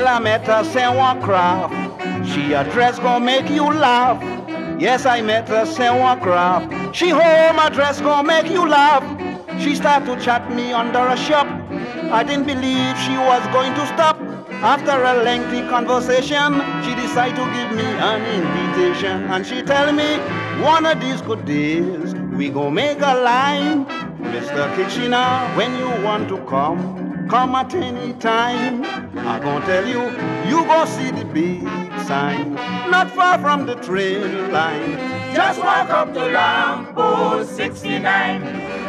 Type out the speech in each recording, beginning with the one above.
met her Saint Craft. She a dress gonna make you laugh. Yes, I met her Saint Craft. She home a dress gonna make you laugh. She start to chat me under a shop. I didn't believe she was going to stop. After a lengthy conversation, she decided to give me an invitation. And she tell me, one of these good days, we go make a line. Mr. Kitchener, when you want to come, come at any time. I gonna tell you, you go see the big sign, not far from the train line. Just walk up to lamppost 69.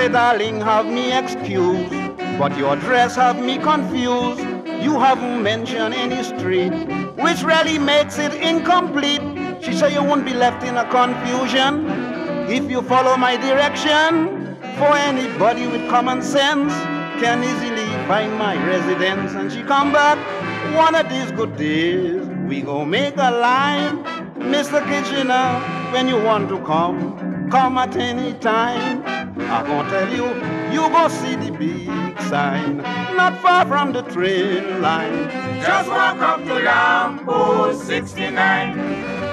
Say, darling, have me excused, but your dress have me confused. You haven't mentioned any street, which really makes it incomplete. She said you won't be left in a confusion if you follow my direction. For anybody with common sense can easily find my residence. And she come back one of these good days. We go make a line, Mr. Kitchener, when you want to come, come at any time. I'm gonna tell you, you go see the big sign, not far from the train line. Just walk up to lamppost 69.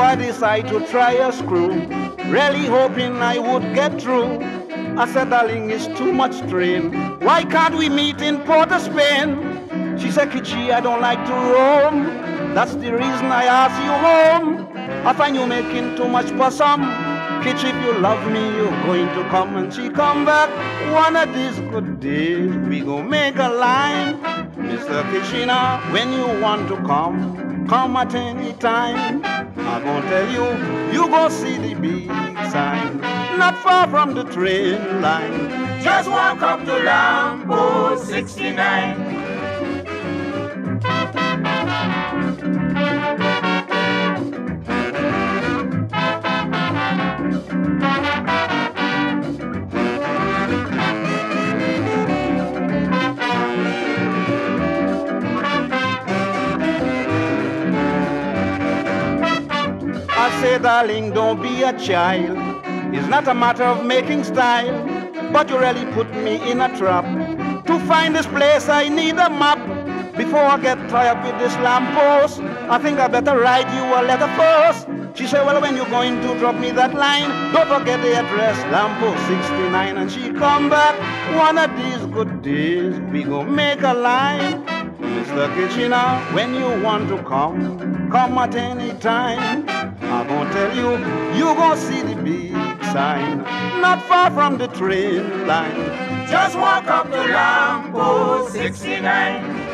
I decide to try a screw, really hoping I would get through. I said, darling, it's too much strain. Why can't we meet in Port of Spain? She said, Kichi, I don't like to roam. That's the reason I ask you home. I find you making too much possum. Kitchi, if you love me, you're going to come. And she come back one of these good days. We go make a line. Mr. Kitchener, when you want to come, come at any time. I'm gonna tell you, you go see the big sign, not far from the train line. Just walk up to lamppost 69. Say, darling, don't be a child. It's not a matter of making style, but you really put me in a trap. To find this place, I need a map. Before I get tired with this lamppost, I think I better write you a letter first. She said, well, when you're going to drop me that line, don't forget the address, lamppost 69. And she come back one of these good days. We go make a line. Mr. Kitchener, when you want to come, come at any time. I'm gonna tell you, you gonna see the big sign, not far from the train line. Just walk up to lamppost 69.